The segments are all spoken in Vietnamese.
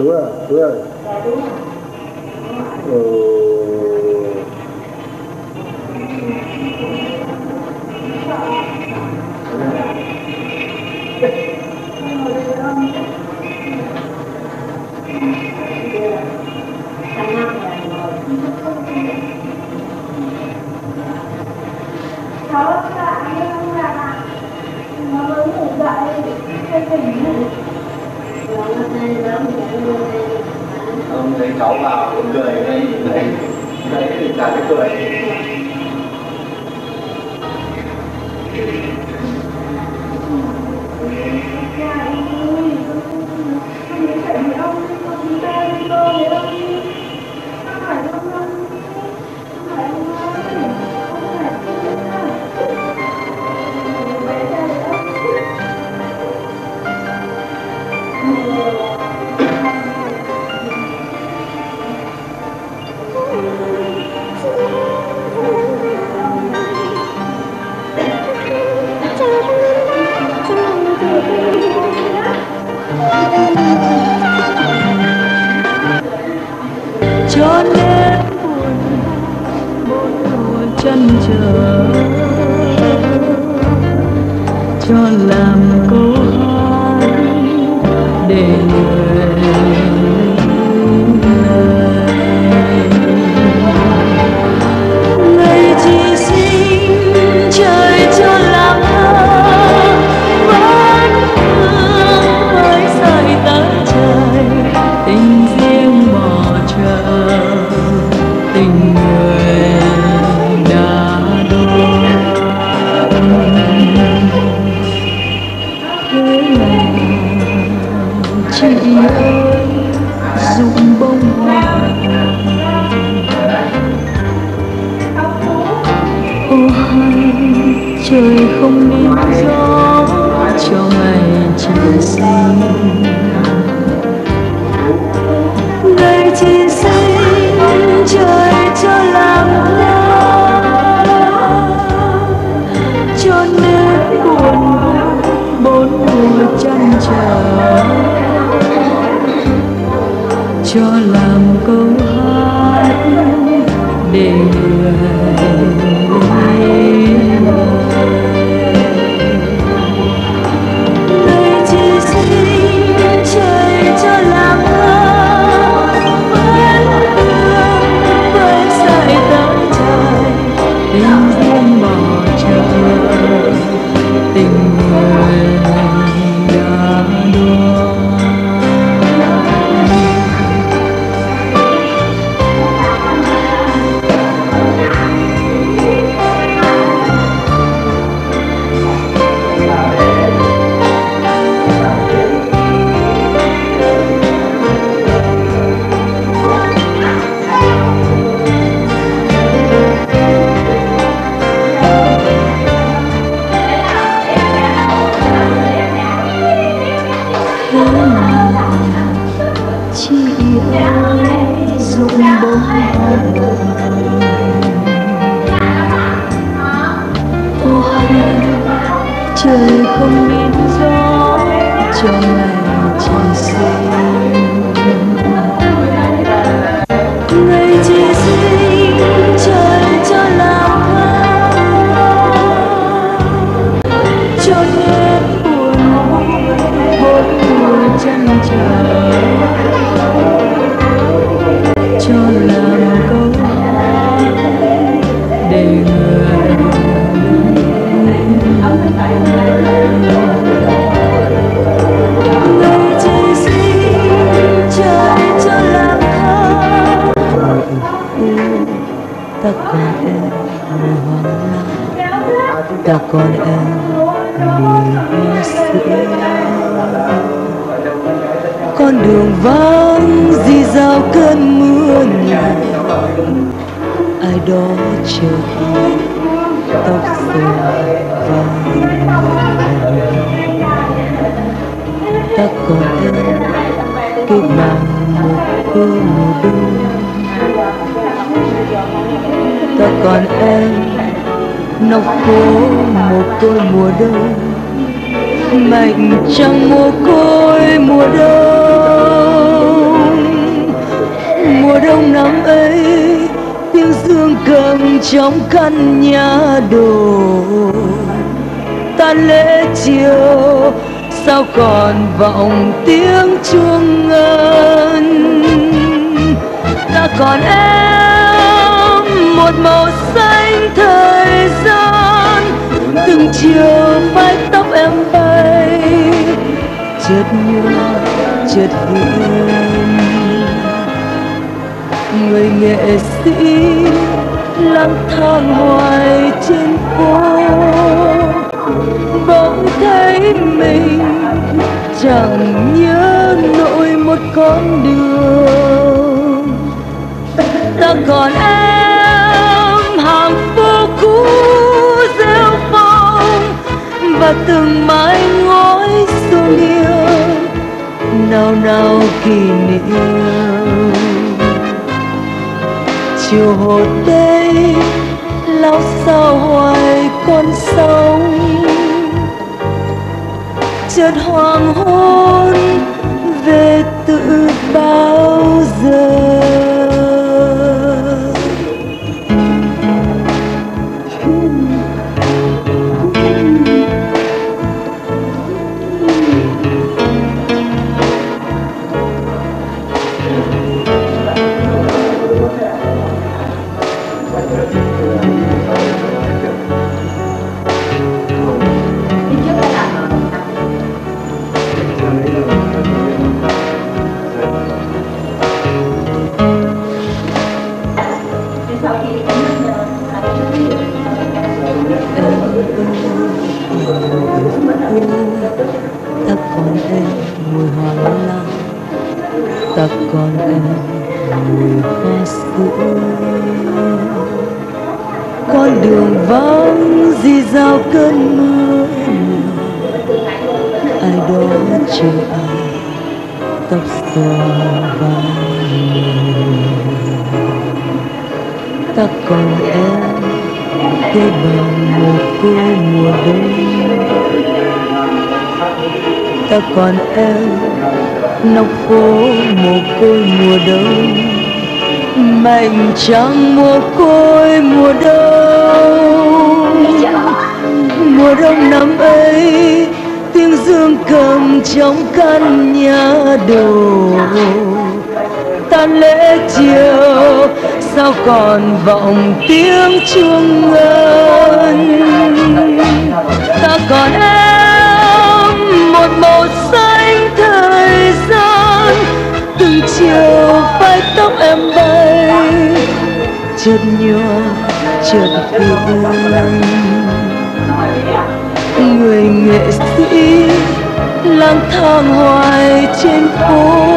Tú ơi, Tú ơi. Ừ. cháu là anh là nó mới ngủ dậy hay tỉnh ngủ không thấy cháu vào cũng cười đây đây đây thì chả cái cười nhà để trời không nên gió cho ngày trời xanh. Ngày chỉ xin trời cho làm thơ cho nên buồn bốn mùa chăn trở. Cho làm câu hát để trời không nên gió trong ngày con ta còn em mùa con đường vắng di dào cơn mưa nhẹ ai đó chờ khi tóc xòa vàng ta còn em cái bằng một cơ mùa đông. Ta còn em nóc phố một côi mùa đông. Mạnh trăng mồ côi mùa đông. Mùa đông năm ấy, tiếng dương cầm trong căn nhà đổ tan lễ chiều, sao còn vọng tiếng chuông ngân? Ta còn em một màu xanh thời từng chiều mái tóc em bay, chợt nhớ, chợt hiện người nghệ sĩ lang thang hoài trên phố, bỗng thấy mình chẳng nhớ nổi một con đường. Ta còn em và từng mái ngói xuân yêu nào nào kỷ niệm. Chiều hồ tây lao sao hoài con sông chợt hoàng hôn về tự bao giờ? Ta còn em mùi hoa lan ta còn em mùi hoa sữa con đường vắng di dao cơn mưa ai đó chờ ai tóc xòa vai ta còn em. Cây bằng một cô mùa đông. Ta còn em. Nóc phố mồ côi mùa đông. Mạnh trắng mồ côi, mùa đông. Mùa đông năm ấy, tiếng dương cầm trong căn nhà đổ tan lễ chiều sao còn vọng tiếng chuông ngân? Ta còn em một màu xanh thời gian. Từng chiều vai tóc em bay, chợt nhòa, chợt vui người nghệ sĩ lang thang hoài trên phố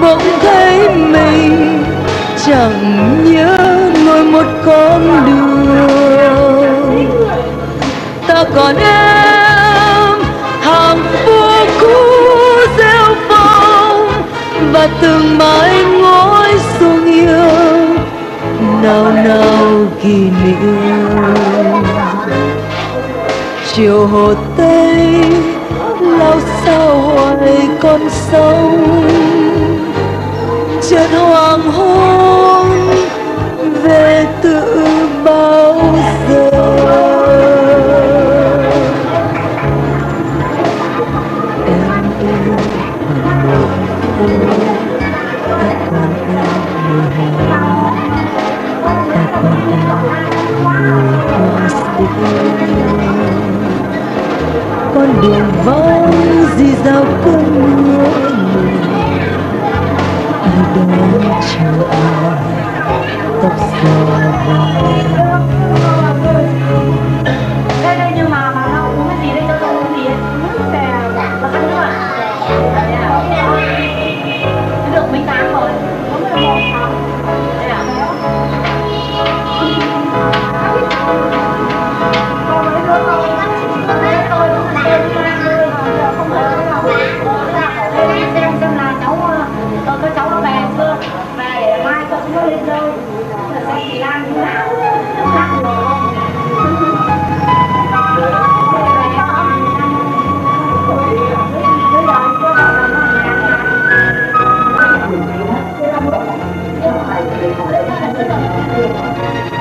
bỗng thấy mình chẳng nhớ ngồi một con đường. Ta còn em, hàng phố cũ rêu phong và từng mái ngói xuông yêu. Nào nào kỷ niệm. Chiều hồ tây lao sao hoài con sông chợt hoàng hôn về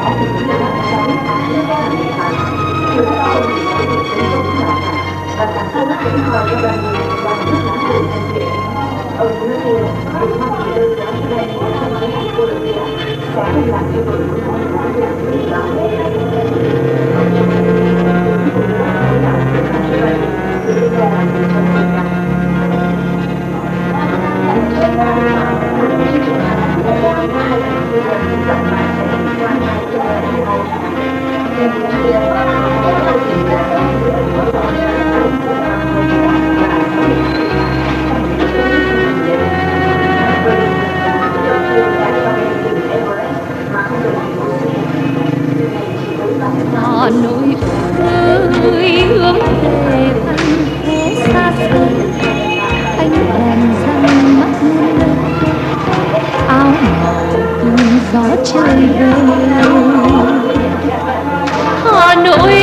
Hà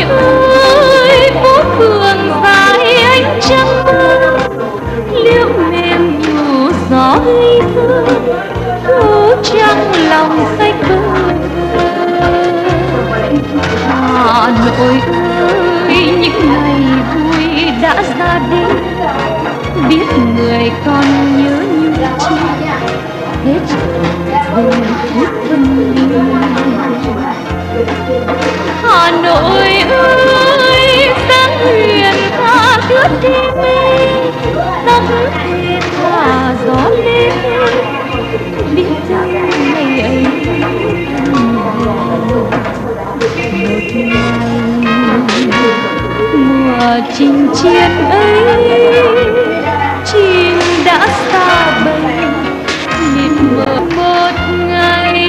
ơi, phố phường dài ánh trăng mơ liễu mềm nhủ gió hay thơ thu trăng lòng xanh bơ Hà Nội ơi, những ngày vui đã ra đi biết người còn nhớ như chi hết về hết tâm linh Hà Nội mùa chinh ấy chim đã xa bay niềm mơ một ngày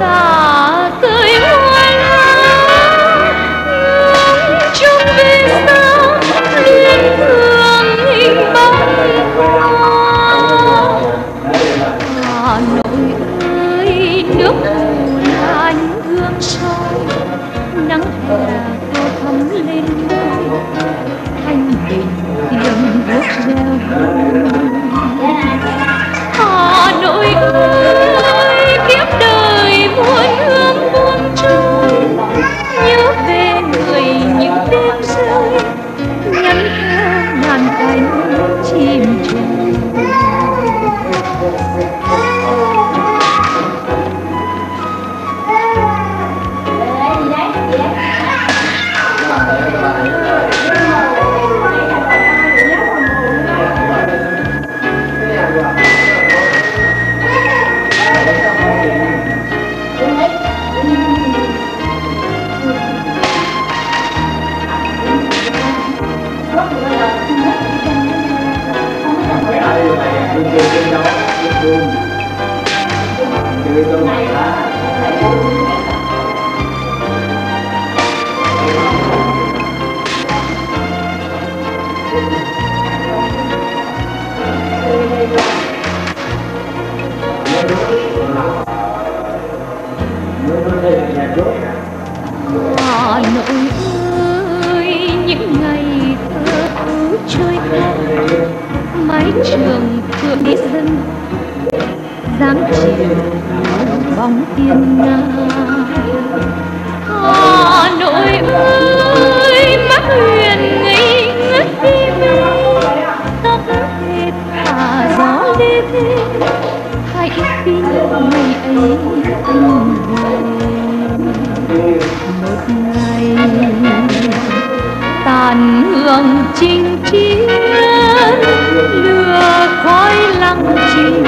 ta 你都唔係啦。Bóng tiên nga Hà Nội ơi, mắt huyền ngây ngất đi về tóc hết thả gió lê về hãy tin ngày ấy anh về một ngày, tàn hương chinh chiến, lửa khói lăng chìm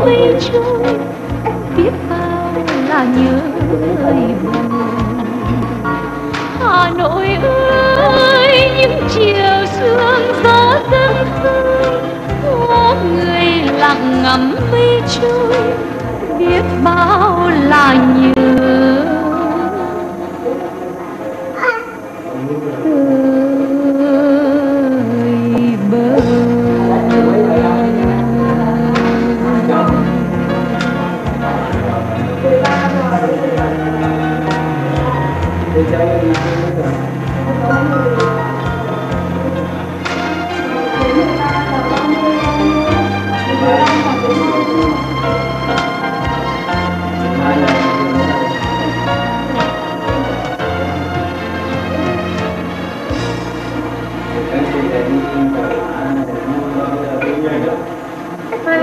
mây trôi, biết bao là nhớ bầu hà nội ơi, những chiều sương gió dân khơi có người lặng ngắm mây trôi, biết bao là nhớ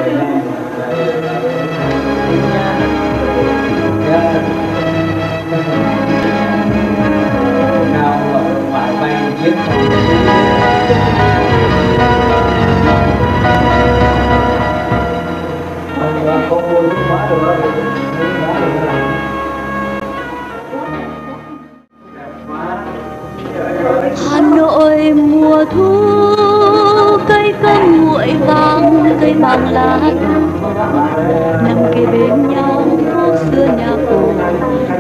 Nào nằm kề bên nhau phố xưa nhà cổ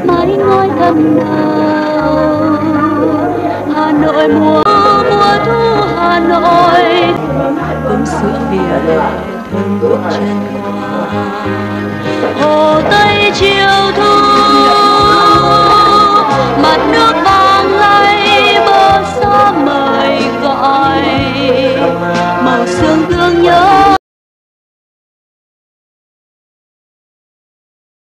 mái ngói thân thờ. Hà Nội mùa mùa thu Hà Nội. Cơm sữa vỉa hè thơm bước chân qua. Hồ tây chiều thu, mặt nước vàng lay, bờ xa mời gọi. Màu sương thương nhớ